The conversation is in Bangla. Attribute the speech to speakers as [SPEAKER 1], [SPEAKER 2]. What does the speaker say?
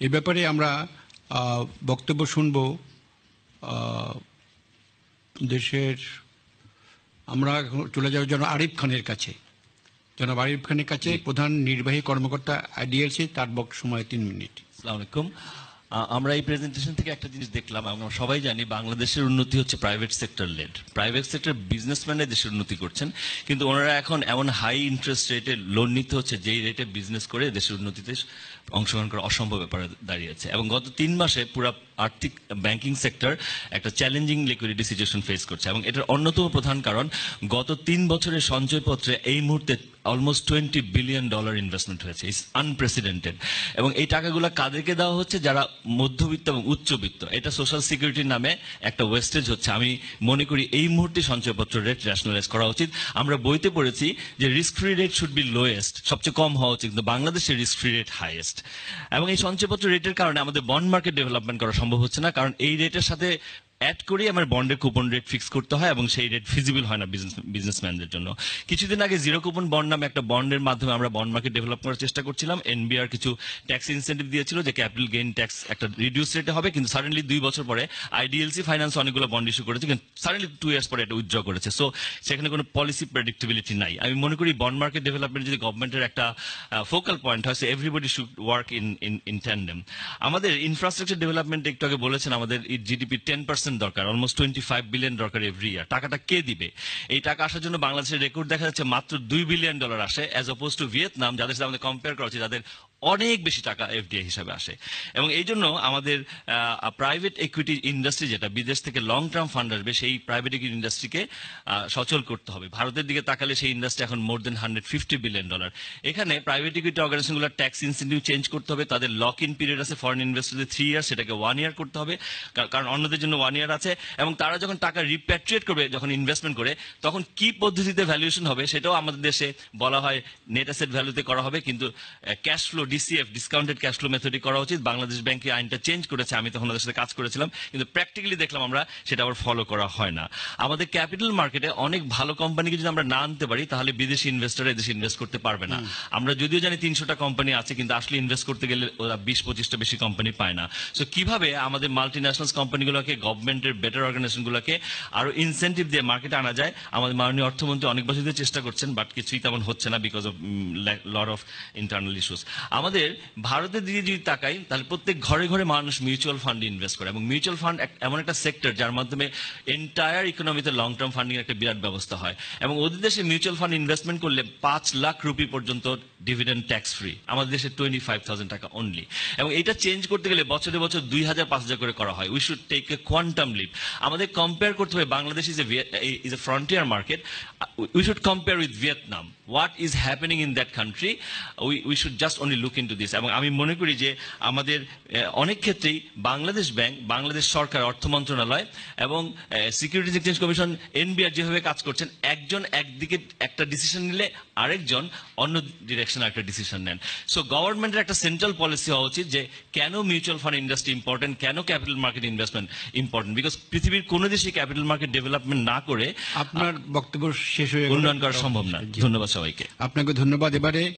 [SPEAKER 1] এ ব্যাপারে আমরা বক্তব্য শুনব। দেশের আমরা চলে যাব যেন আরিফ খানের কাছে। জনাব আরিফ খানের কাছে প্রধান নির্বাহী কর্মকর্তা আইডিএলসি তার বক সময় তিন মিনিট।
[SPEAKER 2] আসসালামু আলাইকুম। আমরা এই প্রেজেন্টেশন থেকে একটা জিনিস দেখলাম আমরা সবাই জানি বাংলাদেশের উন্নতি হচ্ছে private sector led private sector বিজনেসম্যানরা দেশের উন্নতি করছেন, কিন্তু ওনারা এখন এমন হাই ইন্টারেস্ট রেটে লোন নিতে হচ্ছে, যেই রেটে বিজনেস করে দেশের উন্নতিতে অংশগ্রহণ করা অসম্ভব ব্যাপারে দাঁড়িয়েছে এবং গত তিন মাসে পুরো আর্থিক ব্যাংকিং সেক্টর একটা চ্যালেঞ্জিং লিকুইডিটি সিচুয়েশন ফেস করছে, এবং এটার অন্যতম প্রধান কারণ গত তিন বছরের সঞ্চয়পত্রে এই মুহূর্তে almost twenty billion dollar investment হয়েছে। ইস আনপ্রেসিডেন্টেড এবং এই টাকাগুলো কাদেরকে দেওয়া হচ্ছে? যারা মধ্যবিত্ত এবং উচ্চবিত্ত। এটা সোশ্যাল সিকিউরিটির নামে একটা ওয়েস্টেজ হচ্ছে। আমি মনে করি এই মুহূর্তে সঞ্চয়পত্র রেট ন্যাশনালাইজ করা উচিত। আমরা বইতে পড়েছি যে risk free rate should be lowest সবচেয়ে কম হওয়া উচিত। কিন্তু বাংলাদেশের রিস্ক ফ্রি রেট হাইয়েস্ট এবং এই সঞ্চয়পত্র রেটের কারণে আমাদের বন্ড মার্কেট ডেভেলপমেন্ট করা সম্ভব হচ্ছে না। কারণ এই রেটের সাথে অ্যাড করে আমার বন্ডের কুপন রেট ফিক্স করতে হয় এবং সেই রেট ফিজিবল হয় না বিজনেসম্যানদের জন্য। কিছুদিন আগে জিরো কুপন বন্ড নামে একটা বন্ডের মাধ্যমে আমরা বন্ড মার্কেট ডেভেলপ করার চেষ্টা করছিলাম। এনবিআর কিছু ট্যাক্স ইনসেন্টিভ দিয়েছিল যে ক্যাপিটাল গেইন ট্যাক্স একটা রিডিউস রেটে হবে, কিন্তু সাডেনলি দুই বছর পরে আইডিএলসি ফাইন্যান্স অনেকগুলো বন্ড ইস্যু করেছে, কিন্তু সাডেনলি টু ইয়ার্স পরে এটা উইথড্র করেছে। সো সেখানে কোনো পলিসি প্রেডিক্টেবিলিটি নাই। আমি মনে করি বন্ড মার্কেট ডেভেলপমেন্ট যদি গভর্নমেন্টের একটা ফোকাল পয়েন্ট হয় সে everybody should work in in in tandem আমাদের ইনফ্রাস্ট্রাকচার ডেভেলপমেন্ট একটু আগে বলেছেন, আমাদের জিডিপি টেন পার্সেন্ট দরকার অলমোস্ট টোয়েন্টি ফাইভ বিলিয়ন দরকার এভরি ইয়ার টাকাটা কে দিবে? এই টাকা আসার জন্য বাংলাদেশের রেকর্ড দেখা যাচ্ছে মাত্র দুই বিলিয়ন ডলার আসে অ্যাজ অপোজ টু ভিয়েতনাম যাদের সাথে আমাদের কম্পেয়ার করা হচ্ছে, যাদের অনেক বেশি টাকা এফডিআই হিসাবে আসে। এবং এই জন্য আমাদের প্রাইভেট ইকুইটি ইন্ডাস্ট্রি যেটা, বিদেশ থেকে লং টার্ম ফান্ড আসবে, সেই প্রাইভেট ইকুইটি ইন্ডাস্ট্রিকে সচল করতে হবে। ভারতের দিকে তাকালে সেই ইন্ডাস্ট্রি এখন more than hundred fifty billion dollar এখানে প্রাইভেট ইকুইটি অর্গানাইজেশনগুলো ট্যাক্স ইনসেন্টিভ চেঞ্জ করতে হবে। তাদের লক ইন পিরিয়ড আছে ফরেন ইনভেস্টরদের থ্রি ইয়ার সেটাকে ওয়ান ইয়ার করতে হবে। কারণ অন্যদের জন্য ওয়ান ইয়ার আছে। এবং তারা যখন টাকা রিপ্যাট্রিয়েট করবে, যখন ইনভেস্টমেন্ট করে, তখন কি পদ্ধতিতে ভ্যালুয়েশন হবে, সেটাও আমাদের দেশে বলা হয় নেট অ্যাসেট ভ্যালুতে করা হবে। কিন্তু cash flow DCF discounted cash flow মেথডে করা উচিত। বাংলাদেশ ব্যাংকে আইনটা চেঞ্জ করেছে আমি তখন ওদের সাথে কাজ করেছিলাম কিন্তু প্র্যাকটিক্যালি দেখলাম আমরা সেটা আবার ফলো করা হয় না। আমাদের ক্যাপিটাল মার্কেটে অনেক ভালো কোম্পানিকে যদি আমরা না আনতে পারি তাহলে বিদেশি ইনভেস্টর এদেশে ইনভেস্ট করতে পারবে না। আমরা যদিও জানি তিনশোটা কোম্পানি আছে কিন্তু আসলে ইনভেস্ট করতে গেলে ওরা বিশ পঁচিশটা বেশি কোম্পানি পায় না। সো কীভাবে আমাদের মাল্টি ন্যাশনাল কোম্পানিগুলোকে গভর্নমেন্টের বেটার অর্গানাইজেশনগুলোকে আরও ইনসেন্টিভ দিয়ে মার্কেটে আনা যায় আমাদের মাননীয় অর্থমন্ত্রী অনেক বছর চেষ্টা করছেন বাট কিছুই তেমন হচ্ছে না because of lot of internal issues আমাদের ভারতের দিকে যদি তাকাই, তাহলে প্রত্যেক ঘরে ঘরে মানুষ মিউচুয়াল ফান্ডে ইনভেস্ট করে। এবং মিউচুয়াল ফান্ড এমন একটা সেক্টর যার মাধ্যমে এন্টায়ার ইকোনমিতে লং টার্ম ফান্ডিং একটা বিরাট ব্যবস্থা হয়। এবং ওদের দেশে মিউচুয়াল ফান্ড ইনভেস্টমেন্ট করলে পাঁচ লাখ রুপি পর্যন্ত ডিভিডেন্ড ট্যাক্স ফ্রি আমাদের দেশে টোয়েন্টি ফাইভ থাউজেন্ড টাকা অনলি এবং এটা চেঞ্জ করতে গেলে বছরে বছর দুই হাজার পাঁচ হাজার করে করা হয়। We should take a quantum leap আমাদের কম্পেয়ার করতে হবে Bangladesh is a is a frontier market we should compare with Vietnam what is happening in that country we we should just only look into this এবং আমি মনে করি যে আমাদের অনেক ক্ষেত্রেই বাংলাদেশ ব্যাংক বাংলাদেশ সরকার অর্থ মন্ত্রণালয় এবং সিকিউরিটিজ এক্সচেঞ্জ কমিশন এনবিআর যেভাবে কাজ করছেন একজন একদিকে একটা ডিসিশন নিলে আরেকজন অন্য ডিরেকশনে একটা ডিসিশন নেন। সো গভর্নমেন্টের একটা সেন্ট্রাল পলিসি হওয়া উচিত যে কেন মিউচুয়াল ফান্ড ইন্ডাস্ট্রি ইম্পর্টেন্ট কেন capital market investment important because পৃথিবীর কোনো দেশই ক্যাপিটাল মার্কেট ডেভেলপমেন্ট না করে
[SPEAKER 1] আপনার বক্তব্য শেষ হয়ে
[SPEAKER 2] উন্নয়ন করা সম্ভব না। ধন্যবাদ সবাইকে।
[SPEAKER 1] আপনাকে ধন্যবাদ এবারে।